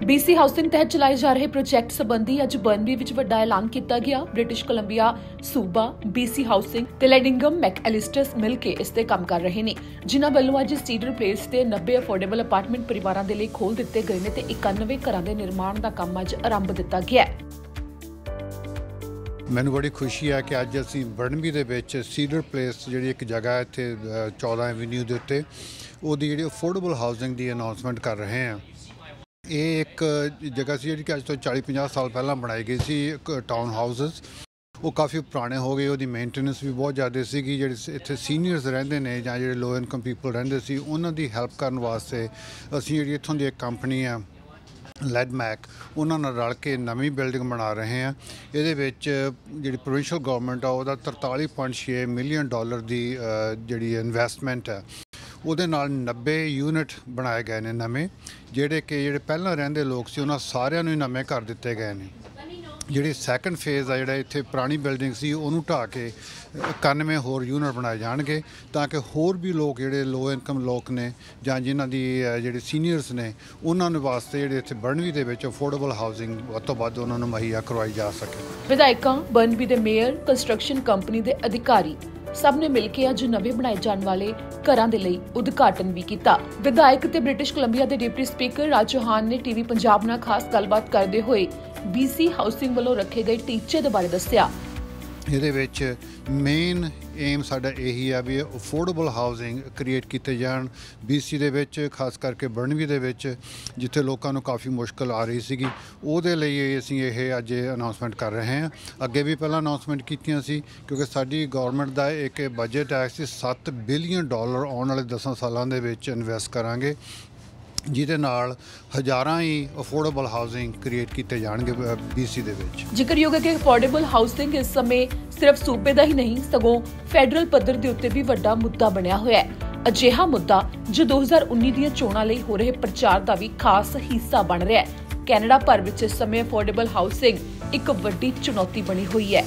BC housing ਤਹਿਤ ਚਲਾਏ ਜਾ ਰਹੇ ਪ੍ਰੋਜੈਕਟ ਸੰਬੰਧੀ ਅੱਜ ਬਰਨਬੀ ਵਿੱਚ ਵੱਡਾ ਐਲਾਨ ਕੀਤਾ ਗਿਆ। ਬ੍ਰਿਟਿਸ਼ ਕੋਲੰਬੀਆ ਸੂਬਾ BC ਹਾਊਸਿੰਗ ਤੇ ਲੈਡਿੰਗਮ ਮੈਕਐਲਿਸਟਰਸ ਮਿਲ ਕੇ ਇਸ ਤੇ ਕੰਮ ਕਰ ਰਹੇ ਨੇ। ਜਿਨ੍ਹਾਂ ਵੱਲੋਂ ਅੱਜ ਸੀਡਰ ਪਲੇਸ ਤੇ 90 ਅਫੋਰਡੇਬਲ ਅਪਾਰਟਮੈਂਟ ਪਰਿਵਾਰਾਂ ਦੇ ਲਈ ਖੋਲ ਦਿੱਤੇ ਗਏ ਨੇ ਤੇ 91 ਘਰਾਂ ਦੇ ਨਿਰਮਾਣ ਦਾ ਕੰਮ ਅੱਜ ਆਰੰਭ ਦਿੱਤਾ ਗਿਆ ਹੈ। ਮੈਨੂੰ ਬੜੀ ਖੁਸ਼ੀ ਹੈ ਕਿ ਅੱਜ ਅਸੀਂ ਬਰਨਬੀ ਦੇ ਵਿੱਚ ਸੀਡਰ ਪਲੇਸ ਜਿਹੜੀ ਇੱਕ ਜਗ੍ਹਾ ਹੈ ਇੱਥੇ 14 ਐਵਨਿਊ ਦੇ ਉੱਤੇ, ਉਹਦੀ ਜਿਹੜੀ ਅਫੋਰਡੇਬਲ ਹਾਊਸਿੰਗ ਦੀ ਅਨਾਉਂਸਮੈਂਟ ਕਰ ਰਹੇ ਹਾਂ। ਇਹ ਇੱਕ ਜਗ੍ਹਾ ਸੀ ਜਿਹੜੀ ਕਿ ਅੱਜ ਤੋਂ 40-50 ਸਾਲ ਪਹਿਲਾਂ ਬਣਾਈ ਗਈ ਸੀ ਟਾਊਨ ਹਾਊਸਸ ਉਹ ਕਾਫੀ ਪੁਰਾਣੇ ਹੋ ਗਏ, ਉਹਦੀ ਮੇਨਟੇਨੈਂਸ ਵੀ ਬਹੁਤ ਜ਼ਿਆਦਾ ਸੀਗੀ, ਜਿਹੜੇ ਇੱਥੇ ਸੀਨੀਅਰਸ ਰਹਿੰਦੇ ਨੇ ਜਾਂ ਜਿਹੜੇ ਲੋ ਇਨਕਮ ਪੀਪਲ ਰਹਿੰਦੇ ਸੀ, ਉਹਨਾਂ ਦੀ ਹੈਲਪ ਕਰਨ ਵਾਸਤੇ ਅਸੀਂ ਜਿਹੜੀ ਇੱਥੋਂ ਦੀ ਇੱਕ ਕੰਪਨੀ ਆ ਲੈਡਮੈਕ ਉਹਨਾਂ ਨਾਲ ਰਲ ਕੇ ਨਵੀਂ ਬਿਲਡਿੰਗ ਬਣਾ ਰਹੇ ਹਾਂ। ਇਹਦੇ ਵਿੱਚ ਜਿਹੜੀ ਪ੍ਰੋਵਿੰਸ਼ੀਅਲ ਗਵਰਨਮੈਂਟ ਆ, ਉਹਦਾ 43.6 ਮਿਲੀਅਨ ਡਾਲਰ ਦੀ ਜਿਹੜੀ ਇਨਵੈਸਟਮੈਂਟ ਹੈ ਉਹਦੇ ਨਾਲ 90 ਯੂਨਿਟ ਬਣਾਏ ਗਏ ਨੇ ਨਵੇਂ, ਜਿਹੜੇ ਕਿ ਜਿਹੜੇ ਪਹਿਲਾਂ ਰਹਿੰਦੇ ਲੋਕ ਸੀ, ਉਹਨਾਂ ਸਾਰਿਆਂ ਨੂੰ ਹੀ ਨਵੇਂ ਕਰ ਦਿੱਤੇ ਗਏ ਨੇ। ਜਿਹੜੀ ਸੈਕੰਡ ਫੇਜ਼ ਆ, ਜਿਹੜਾ ਇੱਥੇ ਪੁਰਾਣੀ ਬਿਲਡਿੰਗ ਸੀ, ਉਹਨੂੰ ਢਾਹ ਕੇ 91 ਹੋਰ ਯੂਨਿਟ ਬਣਾਏ ਜਾਣਗੇ, ਤਾਂ ਕਿ ਹੋਰ ਵੀ ਲੋਕ ਜਿਹੜੇ ਲੋ ਇਨਕਮ ਲੋਕ ਨੇ ਜਾਂ ਜਿਨ੍ਹਾਂ ਦੀ ਜਿਹੜੇ ਸੀਨੀਅਰਸ ਨੇ, ਉਹਨਾਂ ਨੂੰ ਵਾਸਤੇ ਜਿਹੜੇ ਇੱਥੇ ਬਰਨਵੀ ਦੇ ਵਿੱਚ ਅਫੋਰਡੇਬਲ ਹਾਊਸਿੰਗ ਵੱਧ ਤੋਂ ਵੱਧ ਉਹਨਾਂ ਨੂੰ ਮੁਹੱਈਆ ਕਰਵਾਈ ਜਾ ਸਕੇ। ਵਿਧਾਇਕਾਂ ਬਰਨਬੀ ਦੇ ਮੇਅਰ ਕੰਸਟਰਕਸ਼ਨ ਕੰਪਨੀ ਦੇ ਅਧਿਕਾਰੀ ਸਭ ਨੇ ਮਿਲ ਕੇ ਅੱਜ ਨਵੇਂ ਬਣਾਏ ਜਾਣ ਵਾਲੇ ਘਰਾਂ ਦੇ ਲਈ ਉਦਘਾਟਨ ਵੀ ਕੀਤਾ। ਵਿਧਾਇਕ ਤੇ ਬ੍ਰਿਟਿਸ਼ ਕੋਲੰਬੀਆ ਦੇ ਡਿਪਟੀ ਸਪੀਕਰ ਰਾਜ ਚੌਹਾਨ ਨੇ ਟੀਵੀ ਪੰਜਾਬ ਨਾਲ ਖਾਸ ਗੱਲਬਾਤ ਕਰਦੇ ਹੋਏ BC ਹਾਊਸਿੰਗ ਵੱਲੋਂ ਰੱਖੇ ਗਏ ਟੀਚੇ ਦੇ ਬਾਰੇ ਦੱਸਿਆ। ਇਹਦੇ ਵਿੱਚ ਮੇਨ ਏਮ ਸਾਡਾ ਇਹੀ ਆ ਵੀ ਅਫੋਰਡੇਬਲ ਹਾਊਸਿੰਗ ਕ੍ਰੀਏਟ ਕੀਤੇ ਜਾਣ BC ਦੇ ਵਿੱਚ, ਖਾਸ ਕਰਕੇ ਬਰਨਵੀ ਦੇ ਵਿੱਚ, ਜਿੱਥੇ ਲੋਕਾਂ ਨੂੰ ਕਾਫੀ ਮੁਸ਼ਕਲ ਆ ਰਹੀ ਸੀਗੀ। ਉਹਦੇ ਲਈ ਅਸੀਂ ਇਹ ਅੱਜ ਅਨਾਉਂਸਮੈਂਟ ਕਰ ਰਹੇ ਹਾਂ। ਅੱਗੇ ਵੀ ਪਹਿਲਾਂ ਅਨਾਉਂਸਮੈਂਟ ਕੀਤੀਆਂ ਸੀ, ਕਿਉਂਕਿ ਸਾਡੀ ਗਵਰਨਮੈਂਟ ਦਾ ਇੱਕ ਬਜਟ ਹੈ ਸੀ 7 ਬਿਲੀਅਨ ਡਾਲਰ ਆਉਣ ਵਾਲੇ 10 ਸਾਲਾਂ ਦੇ ਵਿੱਚ ਇਨਵੈਸਟ ਕਰਾਂਗੇ। ਜਿਹਦੇ ਨਾਲ ਹਜ਼ਾਰਾਂ ਹੀ ਅਫੋਰਡੇਬਲ ਹਾਊਸਿੰਗ ਕ੍ਰੀਏਟ ਕੀਤੇ ਜਾਣਗੇ BC ਦੇ ਵਿੱਚ। ਜ਼ਿਕਰਯੋਗ ਹੈ ਕਿ ਅਫੋਰਡੇਬਲ ਹਾਊਸਿੰਗ ਇਸ ਸਮੇਂ ਸਿਰਫ ਸੂਬੇ ਦਾ ਹੀ ਨਹੀਂ, ਸਗੋਂ ਫੈਡਰਲ ਪੱਧਰ ਦੇ ਉੱਤੇ ਵੀ ਵੱਡਾ ਮੁੱਦਾ ਬਣਿਆ ਹੋਇਆ ਹੈ। ਅਜਿਹਾ ਮੁੱਦਾ ਜੋ 2019 ਦੀਆਂ ਚੋਣਾਂ ਲਈ ਹੋ ਰਹੇ ਪ੍ਰਚਾਰ ਦਾ ਵੀ ਖਾਸ ਹਿੱਸਾ ਬਣ ਰਿਹਾ ਹੈ। ਕੈਨੇਡਾ ਭਰ ਵਿੱਚ ਇਸ ਸਮੇਂ ਅਫੋਰਡੇਬਲ ਹਾਊਸਿੰਗ ਇੱਕ ਵੱਡੀ ਚੁਣੌਤੀ ਬਣੀ ਹੋਈ ਹੈ।